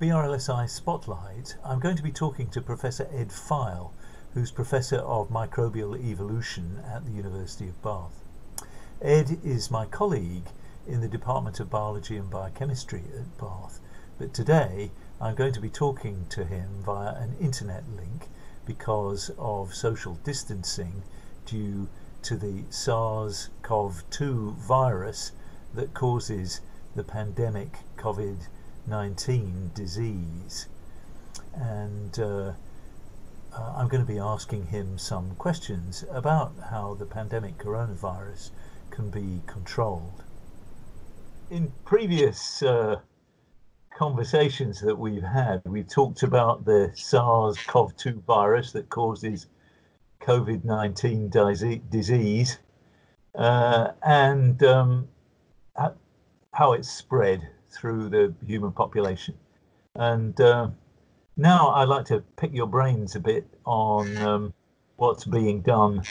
BRLSI Spotlight, I'm going to be talking to Professor Ed Feil, who's Professor of Microbial Evolution at the University of Bath. Ed is my colleague in the Department of Biology and Biochemistry at Bath, but today I'm going to be talking to him via an internet link because of social distancing due to the SARS CoV 2 virus that causes the pandemic COVID 19 disease. And uh, uh, I'm going to be asking him some questions about how the pandemic coronavirus can be controlled. In previous uh, conversations that we've had, we've talked about the SARS CoV 2 virus that causes COVID 19 disease uh, and um, how it's spread through the human population. And uh, now I'd like to pick your brains a bit on um, what's being done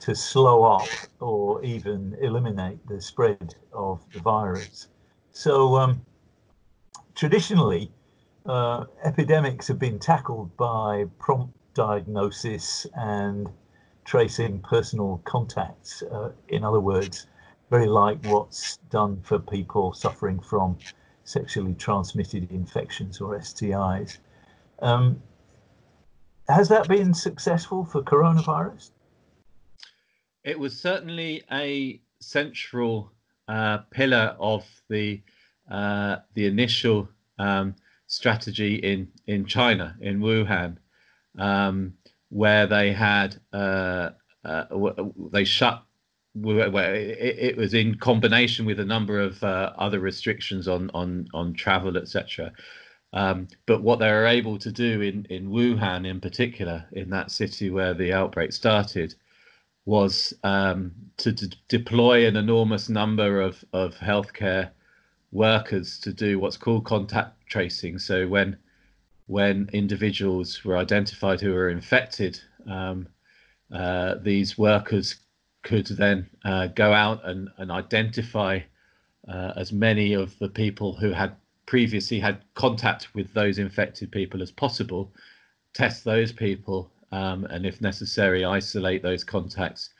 to slow up or even eliminate the spread of the virus. So, um, traditionally, uh, epidemics have been tackled by prompt diagnosis and tracing personal contacts. Uh, in other words, very like what's done for people suffering from sexually transmitted infections or STIs. Um, has that been successful for coronavirus? It was certainly a central uh, pillar of the uh, the initial um, strategy in in China in Wuhan, um, where they had uh, uh they shut where it, was in combination with a number of uh, other restrictions on on on travel, etc. Um, but what they were able to do in in Wuhan, in particular, in that city where the outbreak started, was um, to deploy an enormous number of of healthcare workers to do what's called contact tracing. So when when individuals were identified who were infected, um, uh, these workers could then uh, go out and, and identify uh, as many of the people who had previously had contact with those infected people as possible, test those people, um, and if necessary, isolate those contacts,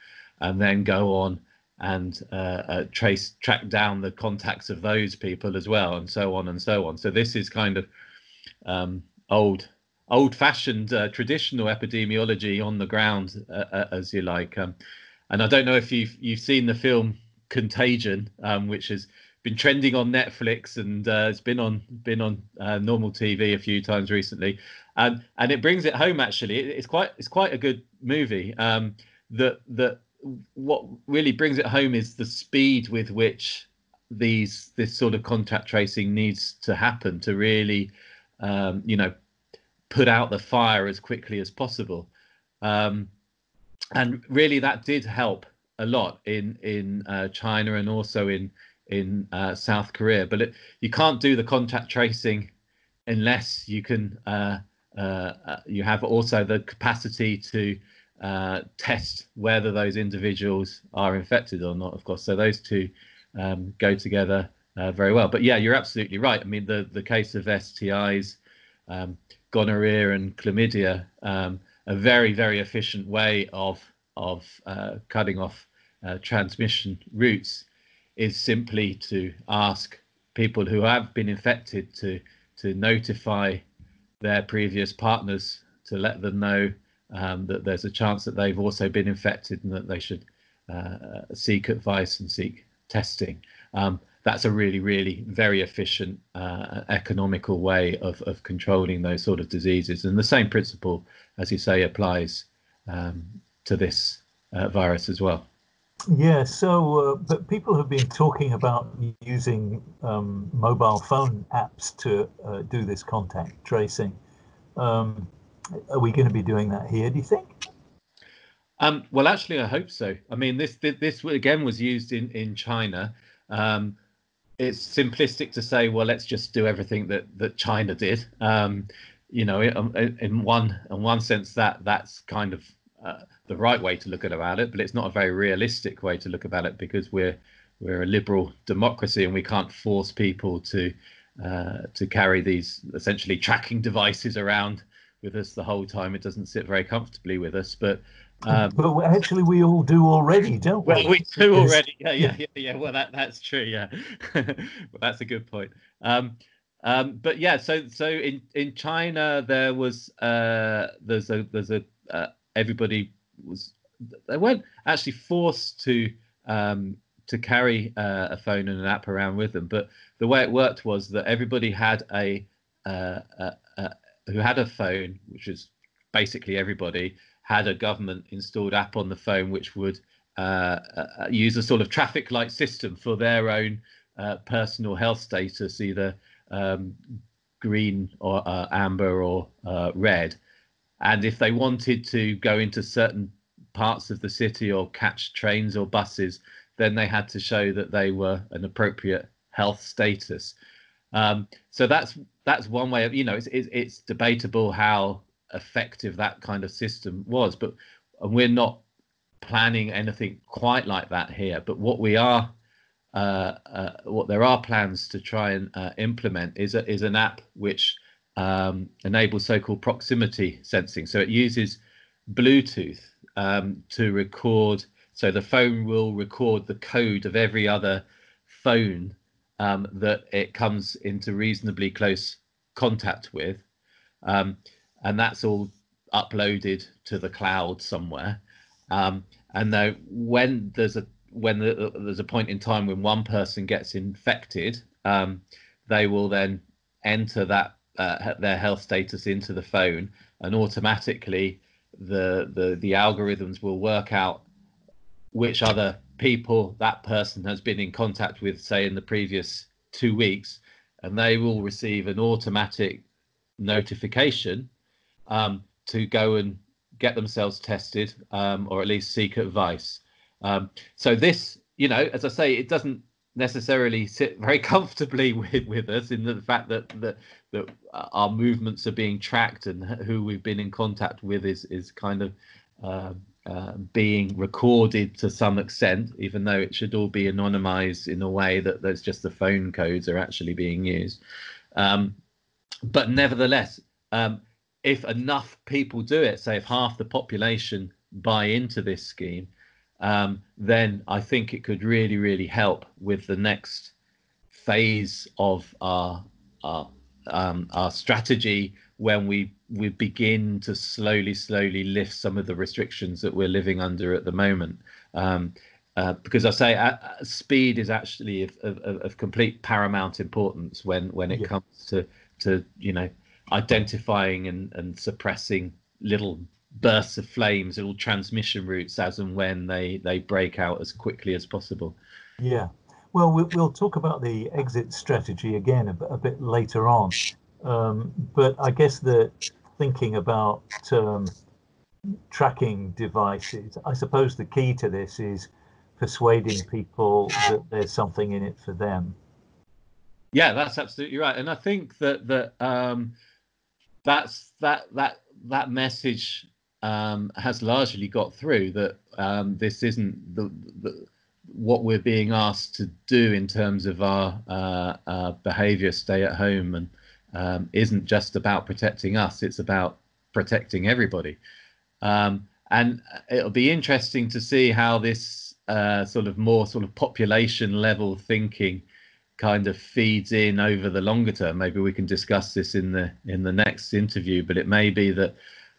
and then go on and uh, uh, trace track down the contacts of those people as well, and so on and so on. So this is kind of um, old old-fashioned uh, traditional epidemiology on the ground, uh, uh, as you like. Um, and I don't know if you've you've seen the film Contagion, um, which has been trending on Netflix and uh, it's been on been on uh, normal TV a few times recently, and and it brings it home. Actually, it's quite it's quite a good movie. Um, that that what really brings it home is the speed with which these this sort of contact tracing needs to happen to really, um, you know, put out the fire as quickly as possible. Um, and really that did help a lot in in uh, China and also in in uh, South Korea. But it, you can't do the contact tracing unless you can uh, uh, uh you have also the capacity to uh, test whether those individuals are infected or not. Of course, so those two um, go together very well. But yeah, you're absolutely right. I mean, the the case of STIs, um, gonorrhea and chlamydia. Um, a very very efficient way of of uh, cutting off uh, transmission routes is simply to ask people who have been infected to to notify their previous partners to let them know um, that there's a chance that they've also been infected and that they should uh, seek advice and seek testing. Um, that's a really, really very efficient, uh, economical way of, of controlling those sort of diseases. And the same principle, as you say, applies um, to this uh, virus as well. Yeah, so uh, but people have been talking about using um, mobile phone apps to uh, do this contact tracing. Um, are we going to be doing that here? Do you think? Um, well, actually, I hope so. I mean, this this, this again was used in in China. Um, it's simplistic to say, well, let's just do everything that that China did. Um, you know, in, in, one in one sense, that that's kind of uh, the right way to look at about it, but it's not a very realistic way to look about it because we're we're a liberal democracy and we can't force people to uh, to carry these essentially tracking devices around with us the whole time. It doesn't sit very comfortably with us, but um, but actually, we all do already, don't we? Well, we do already. Yeah, yeah, yeah, yeah. Well, that that's true. Yeah, well, that's a good point. Um, um, but yeah, so so in in China there was uh, there's a there's a uh, everybody was they weren't actually forced to um, to carry uh, a phone and an app around with them, but the way it worked was that everybody had a, uh, who had a phone, which is basically everybody, had a government installed app on the phone which would uh, uh, use a sort of traffic light system for their own uh, personal health status, either um, green or uh, amber or uh, red. And if they wanted to go into certain parts of the city or catch trains or buses, then they had to show that they were an appropriate health status. Um, so that's that's one way of you know it's, it's debatable how effective that kind of system was, but we're not planning anything quite like that here. But what we are, uh, uh, what there are plans to try and uh, implement is a, is an app which um, enables so-called proximity sensing. So it uses Bluetooth um, to record. So the phone will record the code of every other phone um, that it comes into reasonably close contact with. Um, and that's all uploaded to the cloud somewhere. Um, and now when there's a when the, there's a point in time when one person gets infected, um, they will then enter that uh, their health status into the phone, and automatically the the the algorithms will work out which other people that person has been in contact with, say in the previous two weeks, and they will receive an automatic notification um, to go and get themselves tested um, or at least seek advice. Um, so this, you know, as I say, it doesn't necessarily sit very comfortably with, with us in the fact that, that that our movements are being tracked and who we've been in contact with is is kind of uh, uh, being recorded to some extent, even though it should all be anonymized in a way that there's just the phone codes are actually being used. Um, but nevertheless, um, if enough people do it, say if half the population buy into this scheme, um, then I think it could really, really help with the next phase of our our, um, our strategy when we we begin to slowly, slowly lift some of the restrictions that we're living under at the moment. Um, uh, because I say uh, uh speed is actually of, of, of, complete paramount importance when when it yeah. comes to to you know identifying and, and suppressing little bursts of flames, little transmission routes as and when they, they break out as quickly as possible. Yeah. Well, we'll talk about the exit strategy again a, a bit later on. Um, but I guess the thinking about um, tracking devices, I suppose the key to this is persuading people that there's something in it for them. Yeah, that's absolutely right. And I think that that um, that's that that that message um, has largely got through that um, this isn't the, the, what we're being asked to do in terms of our, uh, our behavior, stay at home, and um, isn't just about protecting us. It's about protecting everybody. Um, and it'll be interesting to see how this uh, sort of more sort of population level thinking kind of feeds in over the longer term. Maybe we can discuss this in the in the next interview, but it may be that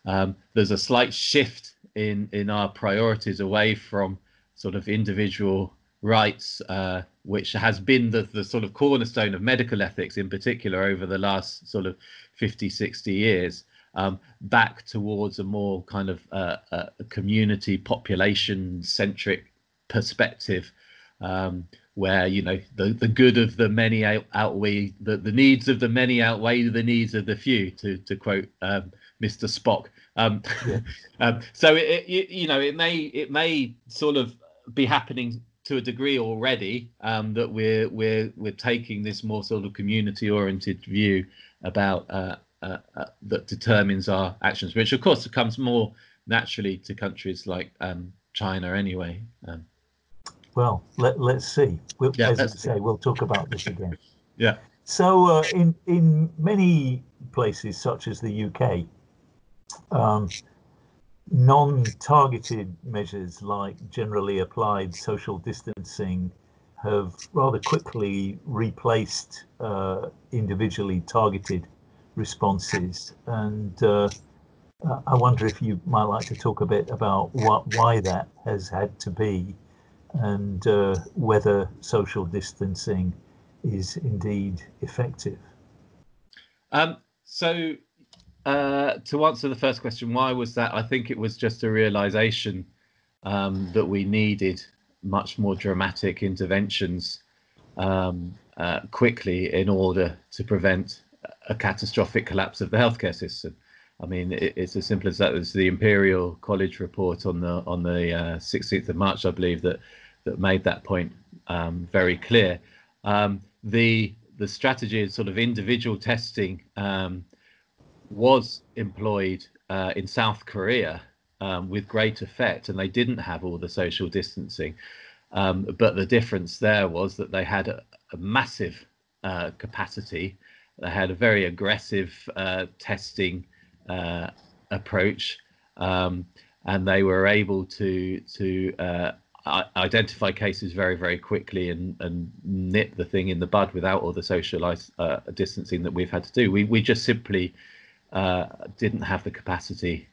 um, there's a slight shift in in our priorities away from sort of individual rights, uh, which has been the, the sort of cornerstone of medical ethics in particular over the last sort of 50, 60 years, um, back towards a more kind of uh, uh, community population centric perspective. Um, where you know the, the good of the many out, outweigh the, the needs of the many outweigh the needs of the few to to quote um, Mr. Spock. Um, yeah. um, so it, it, you know it may it may sort of be happening to a degree already um, that we're we're we're taking this more sort of community oriented view about uh, uh, uh, that determines our actions, which of course comes more naturally to countries like um, China anyway. Um, well, let, let's see. We'll, yeah, as you say, we'll talk about this again. Yeah. So uh, in in many places, such as the UK, um, non-targeted measures like generally applied social distancing have rather quickly replaced uh, individually targeted responses. And uh, I wonder if you might like to talk a bit about what, why that has had to be and uh, whether social distancing is indeed effective. Um, so, uh, to answer the first question, why was that? I think it was just a realization um, that we needed much more dramatic interventions um, uh, quickly in order to prevent a catastrophic collapse of the healthcare system. I mean, it, it's as simple as that. There's the Imperial College report on the on the uh, 16th of March, I believe, that that made that point um, very clear. Um, the the strategy of sort of individual testing um, was employed uh, in South Korea um, with great effect, and they didn't have all the social distancing. Um, but the difference there was that they had a, a massive uh, capacity. They had a very aggressive uh, testing uh, approach, um, and they were able to to uh, identify cases very very quickly and and nip the thing in the bud without all the social uh, distancing that we've had to do. We we just simply uh, didn't have the capacity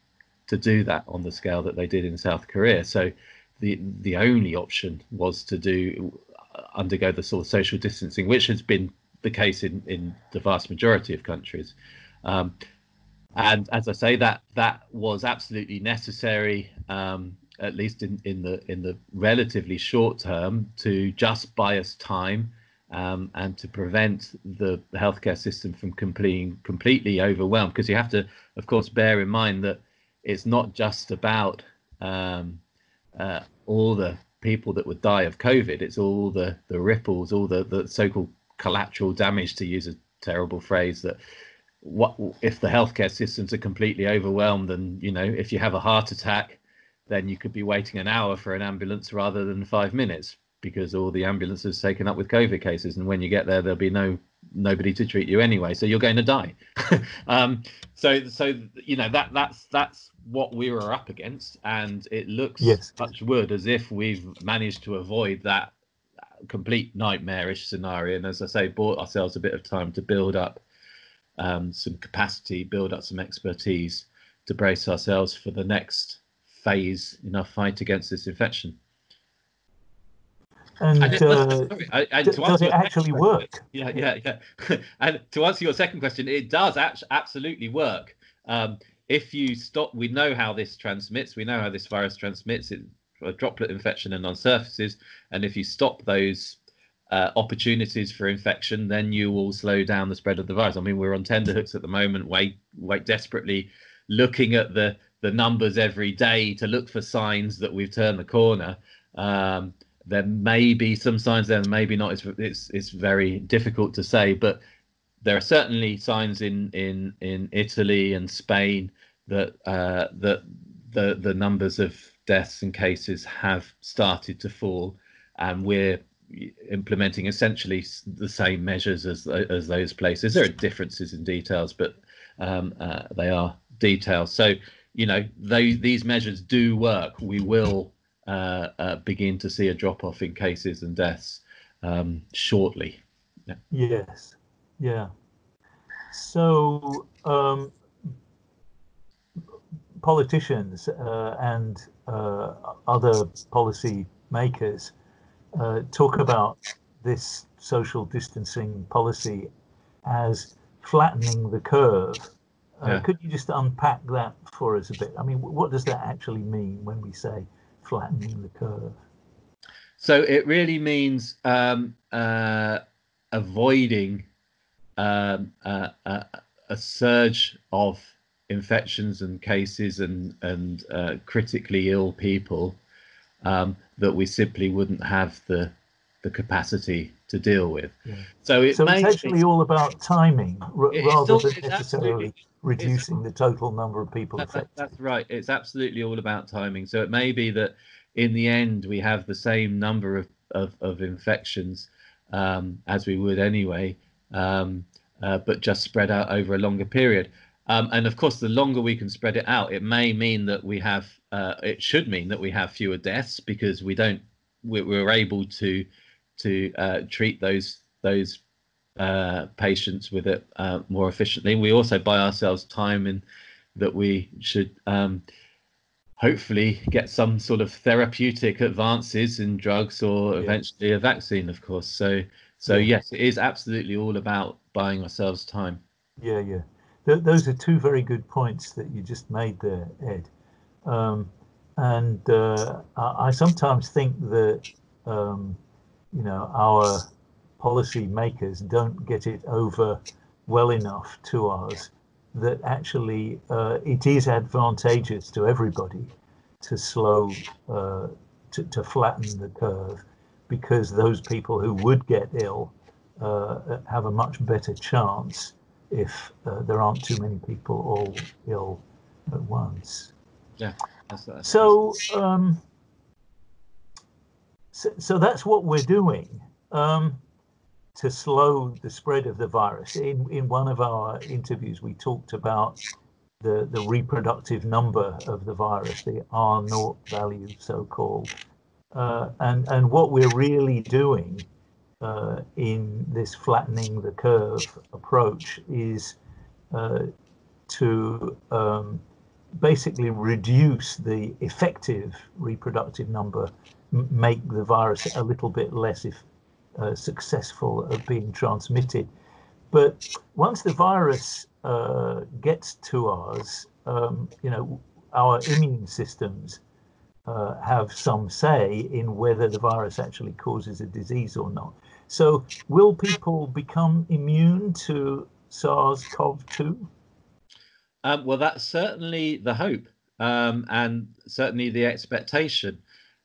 to do that on the scale that they did in South Korea. So the the only option was to do uh, undergo the sort of social distancing, which has been the case in in the vast majority of countries. Um, and as I say, that that was absolutely necessary, um, at least in, in the in the relatively short term, to just buy us time um, and to prevent the, healthcare system from completely completely overwhelmed. Because you have to, of course, bear in mind that it's not just about um, uh, all the people that would die of COVID. It's all the the ripples, all the the so-called collateral damage, to use a terrible phrase. That what if the healthcare systems are completely overwhelmed, and you know if you have a heart attack, then you could be waiting an hour for an ambulance rather than five minutes because all the ambulances taken up with COVID cases, and when you get there, there'll be no nobody to treat you anyway, so you're going to die. um, so, so you know that that's that's what we were up against, and it looks yes. touch wood as if we've managed to avoid that complete nightmarish scenario. And as I say, bought ourselves a bit of time to build up um, some capacity, build up some expertise to brace ourselves for the next phase in our fight against this infection. And, and, uh, sorry, and does it actually work? Yeah, yeah, yeah. and to answer your second question, it does actually absolutely work. Um, if you stop, we know how this transmits. We know how this virus transmits. It a droplet infection and on surfaces. And if you stop those uh, opportunities for infection, then you will slow down the spread of the virus. I mean, we're on tenterhooks at the moment, wait, wait desperately, looking at the the numbers every day to look for signs that we've turned the corner. Um, there may be some signs there, maybe not. It's, it's it's very difficult to say, but there are certainly signs in in in Italy and Spain that uh, that the the numbers of deaths and cases have started to fall, and we're implementing essentially the same measures as as those places. There are differences in details, but um, uh, they are details. So you know they, these measures do work. We will uh, uh, begin to see a drop off in cases and deaths um, shortly. Yeah. Yes, yeah. So um, politicians uh, and uh, other policy makers uh, talk about this social distancing policy as flattening the curve. Uh, yeah. Could you just unpack that for us a bit? I mean, what does that actually mean when we say flattening the curve? So it really means um, uh, avoiding um, uh, uh, a surge of infections and cases and and uh, critically ill people um, that we simply wouldn't have the the capacity to deal with. Yeah. So, it so it's actually all about timing r- rather all, than necessarily reducing the total number of people that, affected. That's right. It's absolutely all about timing. So it may be that in the end we have the same number of, of, of infections um, as we would anyway, um, uh, but just spread out over a longer period. Um, and of course, the longer we can spread it out, it may mean that we have, uh, it should mean that we have fewer deaths because we don't, we're, able to to uh, treat those those uh, patients with it uh, more efficiently. We also buy ourselves time in that we should um, hopefully get some sort of therapeutic advances in drugs or yeah. eventually a vaccine, of course. So, so yeah. yes, it is absolutely all about buying ourselves time. Yeah, yeah. Th- those are two very good points that you just made there, Ed. Um, and uh, I, I, sometimes think that um, you know our policy makers don't get it over well enough to us that actually uh, it is advantageous to everybody to slow, uh, to, to flatten the curve, because those people who would get ill uh, have a much better chance if uh, there aren't too many people all ill at once. Yeah. That's, that's so, um, so, so that's what we're doing. Um, to slow the spread of the virus. In in one of our interviews, we talked about the the reproductive number of the virus, the R naught value, so called, uh, and and what we're really doing uh, in this flattening the curve approach is uh, to um, basically reduce the effective reproductive number, make the virus a little bit less if uh, successful at being transmitted. But once the virus uh, gets to us, um, you know, our immune systems uh, have some say in whether the virus actually causes a disease or not. So, will people become immune to SARS-CoV-2? Um, well, that's certainly the hope um, and certainly the expectation.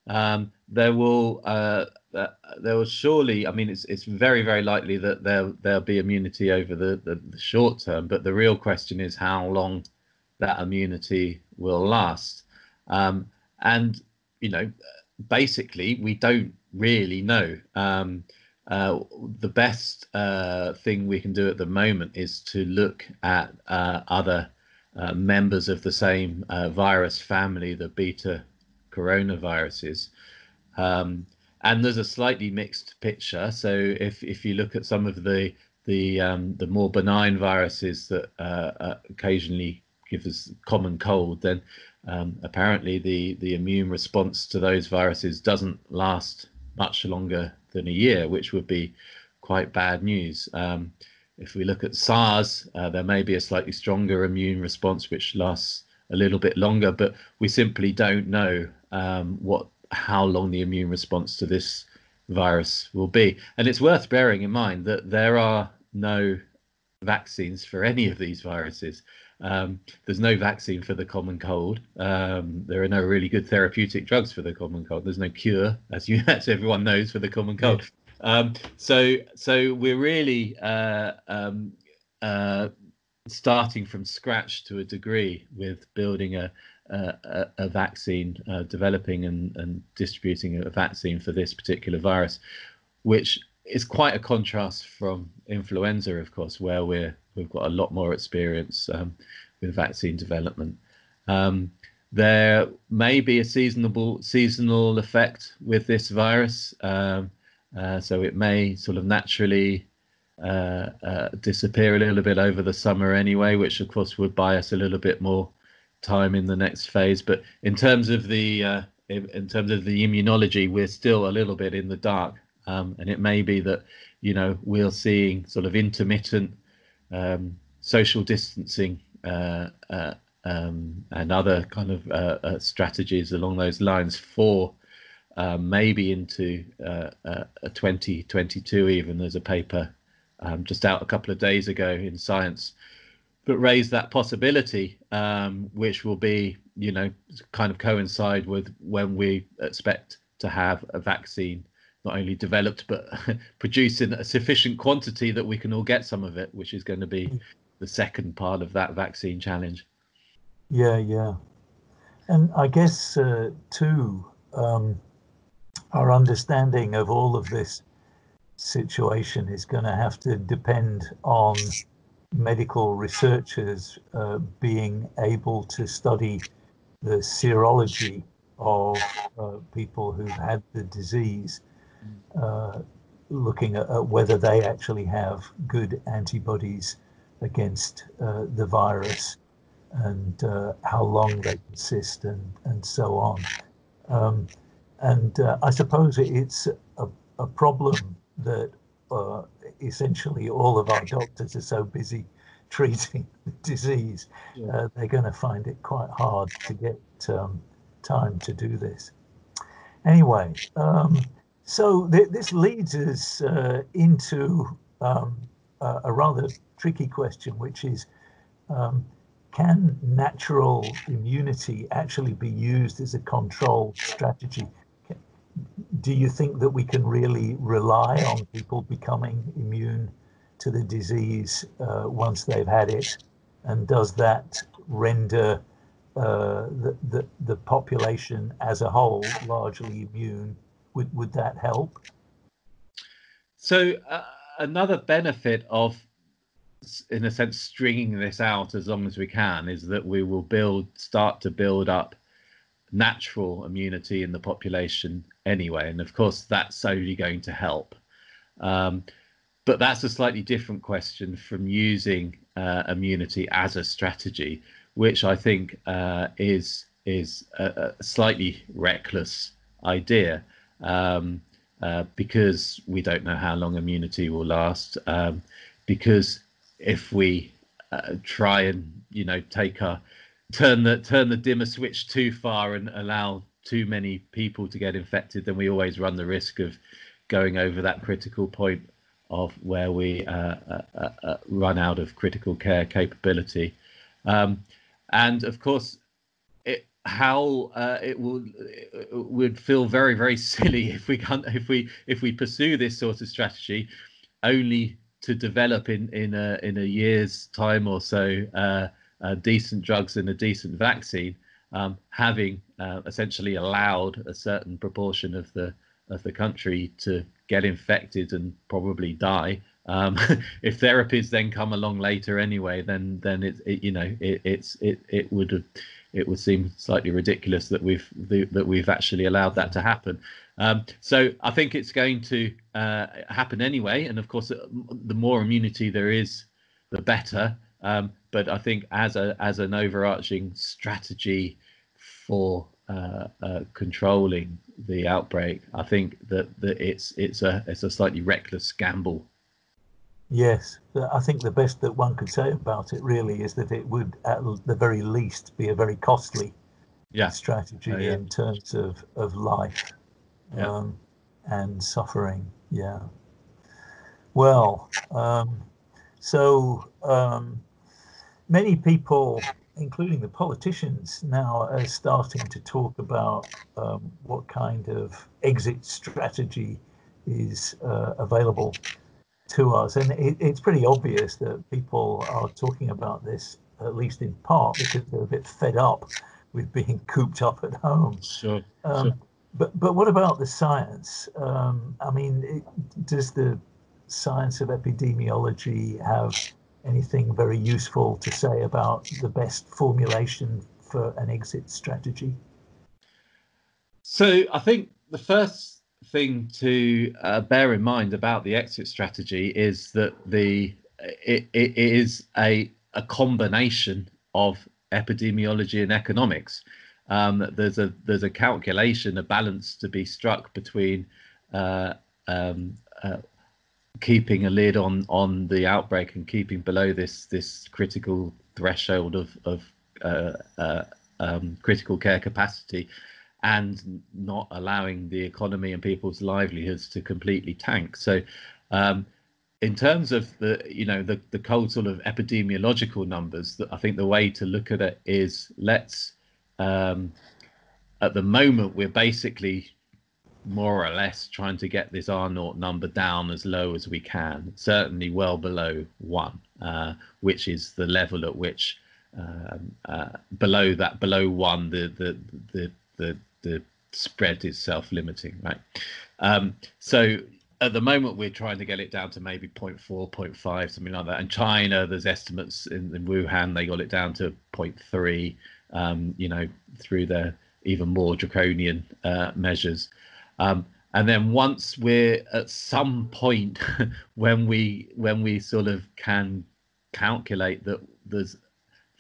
Um, there will uh, uh, there will surely, I mean, it's it's very very likely that there there'll be immunity over the, the, the short term, but the real question is how long that immunity will last. Um, and you know, basically, we don't really know. Um, uh, the best uh, thing we can do at the moment is to look at uh, other uh, members of the same uh, virus family, the beta coronaviruses. Um, and there's a slightly mixed picture. So if if you look at some of the the um, the more benign viruses that uh, uh, occasionally give us common cold, then um, apparently the the immune response to those viruses doesn't last much longer than a year, which would be quite bad news. Um, if we look at SARS, uh, there may be a slightly stronger immune response which lasts a little bit longer, but we simply don't know um, what how long the immune response to this virus will be. And it's worth bearing in mind that there are no vaccines for any of these viruses. Um, there's no vaccine for the common cold. Um, there are no really good therapeutic drugs for the common cold. There's no cure, as you as everyone knows, for the common cold. Um, so so we're really uh, um, uh, starting from scratch to a degree with building a a, a, vaccine, uh, developing and, and distributing a vaccine for this particular virus, which is quite a contrast from influenza, of course, where we're we've got a lot more experience um, with vaccine development. Um, there may be a seasonable seasonal effect with this virus, um, uh, so it may sort of naturally uh, uh, disappear a little bit over the summer anyway, which of course would buy us a little bit more time in the next phase. But in terms of the uh, in, terms of the immunology, we're still a little bit in the dark, um, and it may be that you know we're seeing sort of intermittent um, social distancing uh, um, and other kind of strategies along those lines for. Uh, maybe into 2022 even. There's a paper um, just out a couple of days ago in science that raised that possibility, um, which will be, you know, kind of coincide with when we expect to have a vaccine not only developed but produced in a sufficient quantity that we can all get some of it, which is going to be the second part of that vaccine challenge. Yeah, yeah, and I guess uh, too, um, our understanding of all of this situation is going to have to depend on medical researchers uh, being able to study the serology of uh, people who've had the disease, uh, looking at, at, whether they actually have good antibodies against uh, the virus and uh, how long they persist and, and so on. Um, and uh, I suppose it's a, a problem that uh, essentially all of our doctors are so busy treating the disease, yeah. uh, they're going to find it quite hard to get um, time to do this. Anyway, um, so th this leads us uh, into um, a rather tricky question, which is um, can natural immunity actually be used as a control strategy? Do you think that we can really rely on people becoming immune to the disease uh, once they've had it? And does that render uh, the, the, the population as a whole largely immune? Would, would that help? So, uh, another benefit of in a sense stringing this out as long as we can is that we will build start to build up natural immunity in the population anyway and of course that's only going to help. Um, but that's a slightly different question from using uh, immunity as a strategy which i think uh, is is a, a, slightly reckless idea um, uh, because we don't know how long immunity will last um, because if we uh, try and you know take a turn the turn the dimmer switch too far and allow too many people to get infected, then we always run the risk of going over that critical point of where we uh, uh, uh, uh run out of critical care capability. Um, and of course, it, how uh, it will it would feel very very silly if we can't if we if we pursue this sort of strategy only to develop in in a in a year's time or so uh, decent drugs and a decent vaccine, um, having uh, essentially allowed a certain proportion of the of the country to get infected and probably die. Um, if therapies then come along later anyway, then then it, it you know it, it's it it would it would seem slightly ridiculous that we've that we've actually allowed that to happen. Um, so I think it's going to uh, happen anyway, and of course, uh, the more immunity there is, the better. Um, but I think as a as an overarching strategy for uh, uh, controlling the outbreak, I think that, that it's it's a it's a slightly reckless gamble. Yes, I think the best that one could say about it really is that it would, at the very least, be a very costly yeah. strategy yeah. in terms of of life yeah. um, and suffering. Yeah. Well, um, so um, many people, including the politicians, now are starting to talk about um, what kind of exit strategy is uh, available to us. And it, it's pretty obvious that people are talking about this, at least in part, because they're a bit fed up with being cooped up at home. Sure. Um, sure. But but what about the science? Um, I mean, it, does the science of epidemiology have anything very useful to say about the best formulation for an exit strategy? So I think the first thing to uh, bear in mind about the exit strategy is that the it, it is a a combination of epidemiology and economics um, there's a there's a calculation, a balance to be struck between uh, um, uh, keeping a lid on on the outbreak and keeping below this this critical threshold of of uh, uh um, critical care capacity, and not allowing the economy and people's livelihoods to completely tank. So. Um, in terms of the you know the the cold sort of epidemiological numbers i think the way to look at it is let's um, at the moment, we're basically more or less trying to get this R naught number down as low as we can, certainly well below one, uh, which is the level at which um, uh, below that below one the the the the, the spread is self-limiting, right? Um, so at the moment we're trying to get it down to maybe 0.4 0.5 something like that and china there's estimates in, in wuhan they got it down to 0.3 um, you know through their even more draconian uh, measures um, and then once we're at some point when we when we sort of can calculate that there's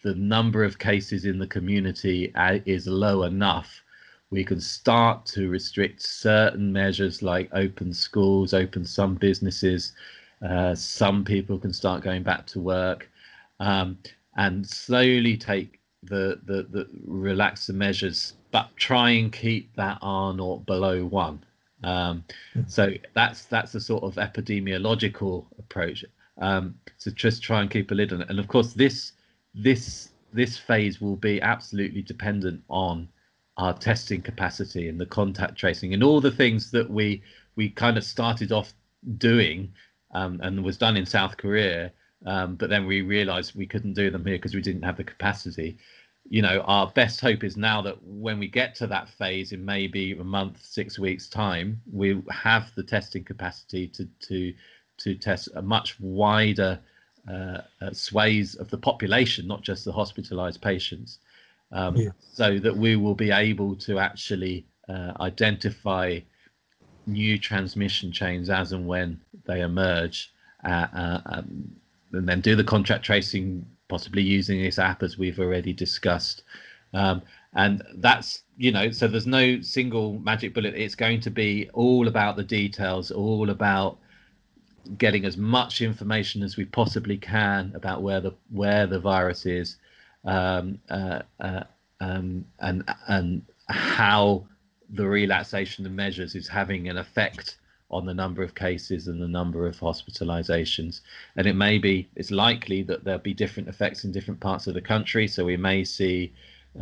the number of cases in the community uh, is low enough we can start to restrict certain measures like open schools, open some businesses. Uh, some people can start going back to work um, and slowly take the, the, the relax the measures, but try and keep that R naught below one. Um, hmm. so that's that's the sort of epidemiological approach. Um, so just try and keep a lid on it. And of course, this this this phase will be absolutely dependent on our testing capacity and the contact tracing and all the things that we we kind of started off doing um, and was done in South Korea, um, but then we realized we couldn't do them here because we didn't have the capacity. You know, our best hope is now that when we get to that phase in maybe a month, six weeks time, we have the testing capacity to to to test a much wider uh, uh, sways of the population, not just the hospitalized patients um, yeah. so that we will be able to actually uh, identify new transmission chains as and when they emerge, uh, uh, um, and then do the contact tracing, possibly using this app as we've already discussed. Um, and that's you know so there's no single magic bullet it's going to be all about the details all about getting as much information as we possibly can about where the where the virus is um, uh, uh, um, and and how the relaxation of measures is having an effect on the number of cases and the number of hospitalizations. And it may be, it's likely that there'll be different effects in different parts of the country. So we may see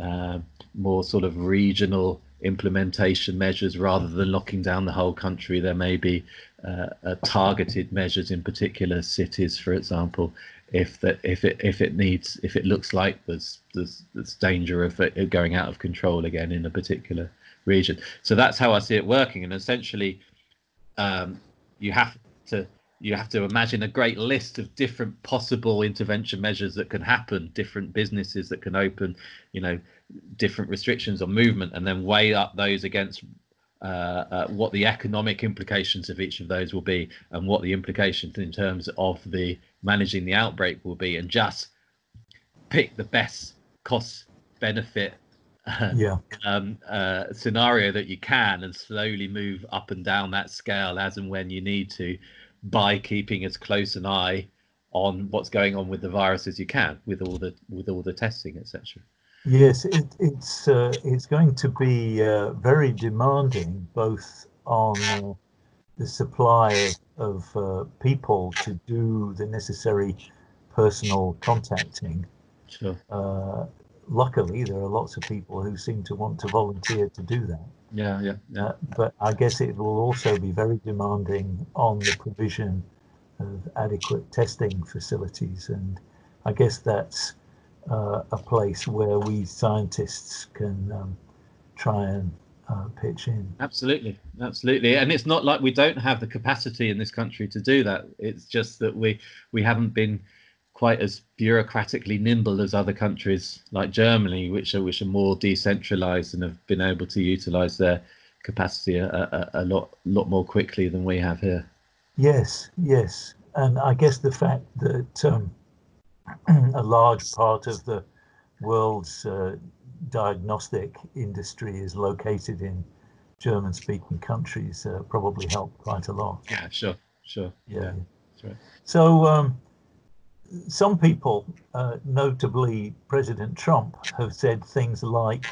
uh, more sort of regional implementation measures rather than locking down the whole country. There may be uh, targeted measures in particular cities, for example, if that if it if it needs if it looks like there's there's, there's danger of it going out of control again in a particular region. So that's how I see it working. And essentially, um, you have to you have to imagine a great list of different possible intervention measures that can happen, different businesses that can open, you know, different restrictions on movement, and then weigh up those against uh, uh, what the economic implications of each of those will be and what the implications in terms of the managing the outbreak will be and just pick the best cost benefit yeah. um, uh, scenario that you can and slowly move up and down that scale as and when you need to by keeping as close an eye on what's going on with the virus as you can with all the with all the testing etc yes it, it's uh, it's going to be uh, very demanding both on uh, the supply of uh, people to do the necessary personal contacting. Sure. Luckily, there are lots of people who seem to want to volunteer to do that. Yeah, yeah, yeah. Uh, but I guess it will also be very demanding on the provision of adequate testing facilities, and I guess that's uh, a place where we scientists can um, try and uh, pitch in. Absolutely, absolutely, and it's not like we don't have the capacity in this country to do that. It's just that we we haven't been quite as bureaucratically nimble as other countries like Germany, which are which are more decentralized and have been able to utilize their capacity a, a, a lot lot more quickly than we have here. Yes, yes, and I guess the fact that um, a large part of the world's uh, diagnostic industry is located in German speaking countries uh, probably helped quite a lot. Yeah, sure, sure. Yeah, yeah. that's right. So, um, some people, uh, notably President Trump, have said things like,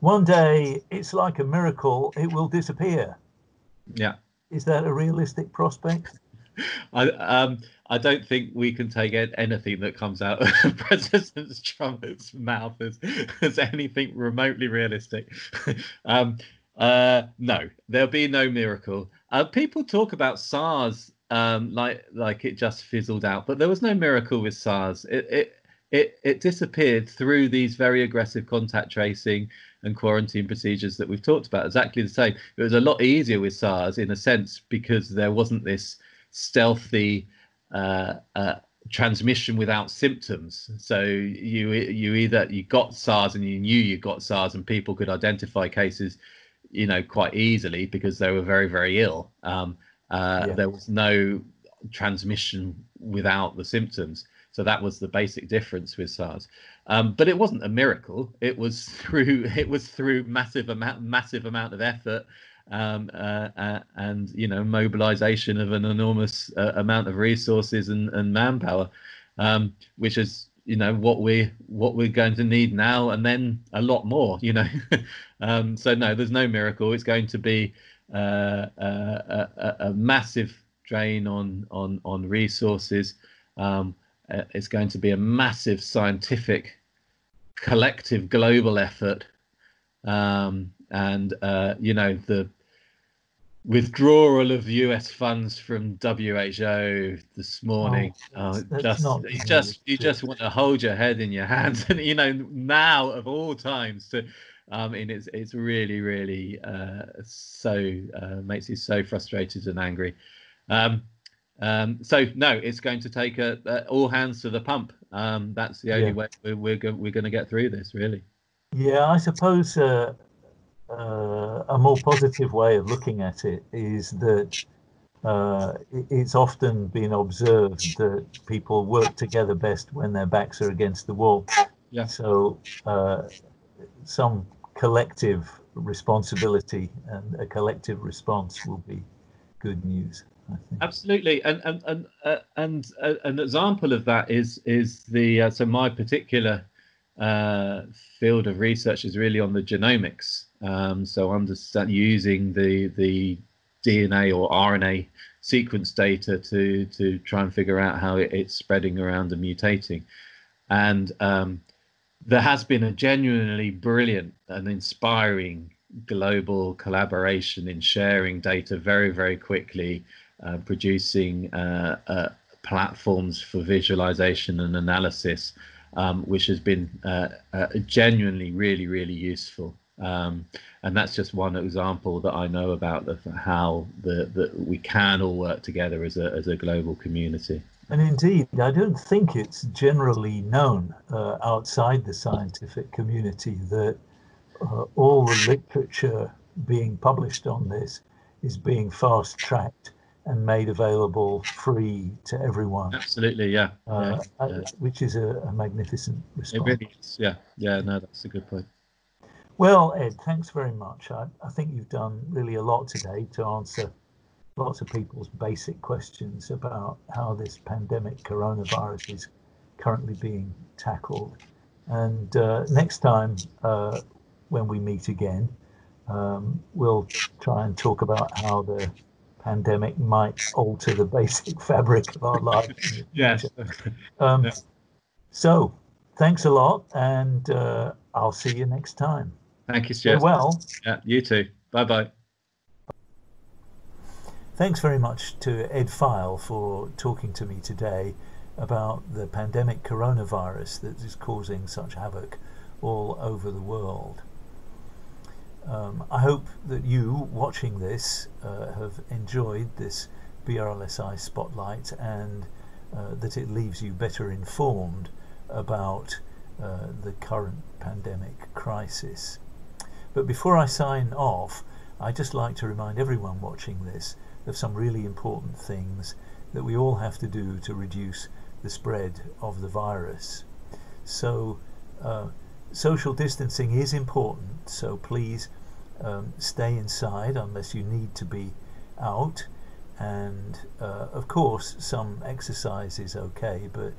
one day it's like a miracle, it will disappear. Yeah. Is that a realistic prospect? I um I don't think we can take anything that comes out of President Trump's mouth as, as anything remotely realistic. um, uh, no, there'll be no miracle. Uh, people talk about SARS um, like like it just fizzled out, but there was no miracle with SARS. It, it it, it disappeared through these very aggressive contact tracing and quarantine procedures that we've talked about. Exactly the same. It was a lot easier with SARS in a sense because there wasn't this stealthy uh, uh, transmission without symptoms. So you you either you got SARS and you knew you got SARS, and people could identify cases, you know, quite easily because they were very very ill. Um, uh, yeah. There was no transmission without the symptoms. So that was the basic difference with SARS. Um, but it wasn't a miracle. It was through it was through massive amount massive amount of effort um, uh, uh, and you know mobilization of an enormous uh, amount of resources and, and manpower, um, which is you know what we what we're going to need now and then a lot more. You know, um, so no, there's no miracle. It's going to be uh, a, a, massive drain on on on resources. Um, uh, it's going to be a massive scientific, collective, global effort um, and uh, you know the withdrawal of US funds from WHO this morning. Oh, uh, just you just you just want to hold your head in your hands, and you know now of all times to. I mean, it's it's really really uh, so uh, makes you so frustrated and angry. Um, um, so no, it's going to take a, a, all hands to the pump. Um, that's the only yeah. way we're we're, go- we're going to get through this, really. Yeah, I suppose uh, uh, a more positive way of looking at it is that uh, it's often been observed that people work together best when their backs are against the wall. Yeah. So uh, some collective responsibility and a collective response will be good news. Absolutely, and and and uh, and uh, an example of that is is the uh, so my particular uh, field of research is really on the genomics. Um, so understand using the the DNA or RNA sequence data to to try and figure out how it, it's spreading around and mutating. And um, there has been a genuinely brilliant and inspiring global collaboration in sharing data very very quickly, uh, producing uh, uh platforms for visualization and analysis um, which has been uh, uh, genuinely really, really useful. Um, and that's just one example that I know about of how the, we can all work together as a, as a global community. And indeed, I don't think it's generally known uh, outside the scientific community that uh, all the literature being published on this is being fast tracked and made available free to everyone. Absolutely, yeah. Uh, yeah, yeah. Which is a, a, magnificent response. It really is, yeah. Yeah, no, that's a good point. Well, Ed, thanks very much. I, I think you've done really a lot today to answer lots of people's basic questions about how this pandemic coronavirus is currently being tackled. And uh, next time, uh, when we meet again, um, we'll try and talk about how the pandemic might alter the basic fabric of our life. yes. Um, yeah. So, thanks a lot, and uh, I'll see you next time. Thank you, Stuart. well. Yeah, you too. Bye bye. Thanks very much to Ed Feil for talking to me today about the pandemic coronavirus that is causing such havoc all over the world. Um, I hope that you watching this uh, have enjoyed this BRLSI spotlight and uh, that it leaves you better informed about uh, the current pandemic crisis. But before I sign off, I'd just like to remind everyone watching this of some really important things that we all have to do to reduce the spread of the virus. So, uh, social distancing is important, so please um, stay inside unless you need to be out. And uh, of course, some exercise is okay, but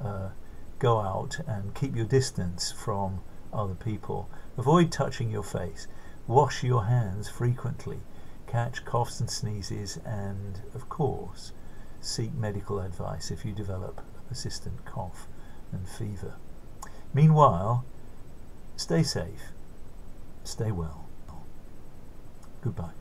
uh, go out and keep your distance from other people. Avoid touching your face. Wash your hands frequently. Catch coughs and sneezes, and of course, seek medical advice if you develop a persistent cough and fever. Meanwhile, stay safe, stay well. Goodbye.